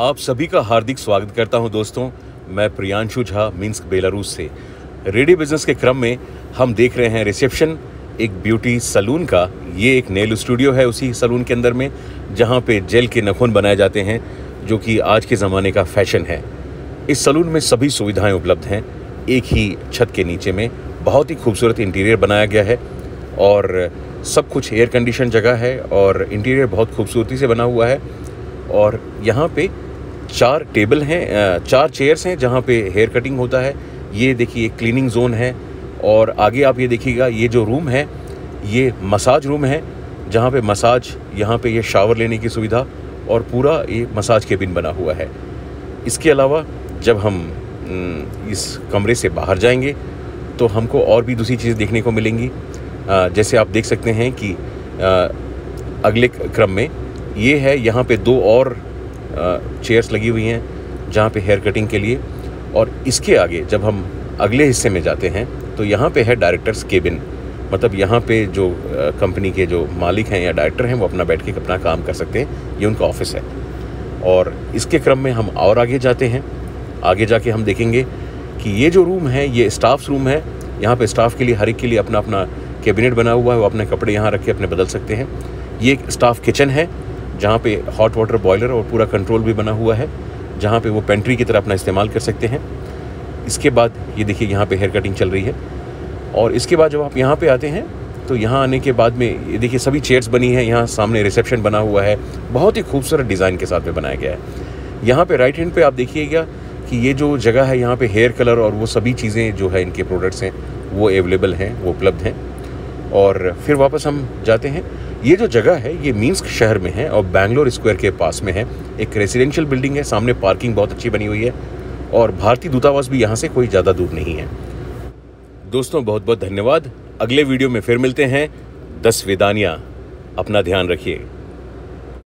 आप सभी का हार्दिक स्वागत करता हूँ दोस्तों। मैं प्रियांशु झा मिन्स्क बेलारूस से। रेडियो बिज़नेस के क्रम में हम देख रहे हैं रिसेप्शन, एक ब्यूटी सलून का। ये एक नेल स्टूडियो है उसी सलून के अंदर में, जहाँ पे जेल के नखून बनाए जाते हैं, जो कि आज के ज़माने का फ़ैशन है। इस सलून में सभी सुविधाएँ उपलब्ध हैं, एक ही छत के नीचे में। बहुत ही खूबसूरत इंटीरियर बनाया गया है, और सब कुछ एयर कंडीशन जगह है, और इंटीरियर बहुत खूबसूरती से बना हुआ है। और यहाँ पे चार टेबल हैं चार चेयर्स हैं जहाँ पे हेयर कटिंग होता है। ये देखिए क्लीनिंग जोन है और आगे आप ये देखिएगा, ये जो रूम है, ये मसाज रूम है, जहाँ पे मसाज, यहाँ पे ये शावर लेने की सुविधा और पूरा ये मसाज केबिन बना हुआ है। इसके अलावा जब हम इस कमरे से बाहर जाएँगे तो हमको और भी दूसरी चीज़ें देखने को मिलेंगी। जैसे आप देख सकते हैं कि अगले क्रम में ये है, यहाँ पे दो और चेयर्स लगी हुई हैं, जहाँ पे हेयर कटिंग के लिए। और इसके आगे जब हम अगले हिस्से में जाते हैं तो यहाँ पे है डायरेक्टर्स केबिन मतलब यहाँ पे जो कंपनी के जो मालिक हैं या डायरेक्टर हैं, वो अपना बैठ के अपना काम कर सकते हैं। ये उनका ऑफ़िस है। और इसके क्रम में हम और आगे जाते हैं। आगे जाके हम देखेंगे कि ये जो रूम है, ये स्टाफ रूम है। यहाँ पे स्टाफ के लिए, हर एक के लिए अपना अपना कैबिनेट बना हुआ है। वो अपने कपड़े यहाँ रख के अपने बदल सकते हैं। ये स्टाफ किचन है। जहाँ पे हॉट वाटर बॉयलर और पूरा कंट्रोल भी बना हुआ है, जहाँ पे वो पेंट्री की तरह अपना इस्तेमाल कर सकते हैं। इसके बाद, ये देखिए यहाँ पे हेयर कटिंग चल रही है। और इसके बाद जब आप यहाँ पे आते हैं तो यहाँ आने के बाद में, ये देखिए सभी चेयर्स बनी हैं, यहाँ सामने रिसेप्शन बना हुआ है। बहुत ही खूबसूरत डिज़ाइन के साथ में बनाया गया है। यहाँ पे राइट हैंड पे आप देखिएगा कि ये जो जगह है, यहाँ पे हेयर कलर और वो सभी चीज़ें जो है, इनके प्रोडक्ट्स हैं, वो अवेलेबल हैं, वो उपलब्ध हैं। और फिर वापस हम जाते हैं। ये जो जगह है, ये मीन्स शहर में है और बैंगलोर स्क्वायर के पास में है। एक रेजिडेंशियल बिल्डिंग है, सामने पार्किंग बहुत अच्छी बनी हुई है और भारतीय दूतावास भी यहाँ से कोई ज़्यादा दूर नहीं है। दोस्तों बहुत बहुत धन्यवाद। अगले वीडियो में फिर मिलते हैं। दस वेदानियाँ, अपना ध्यान रखिए।